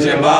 지마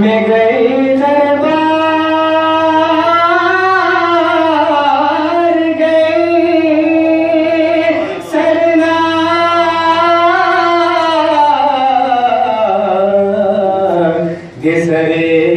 में गई दरबार गई सरना घिसरे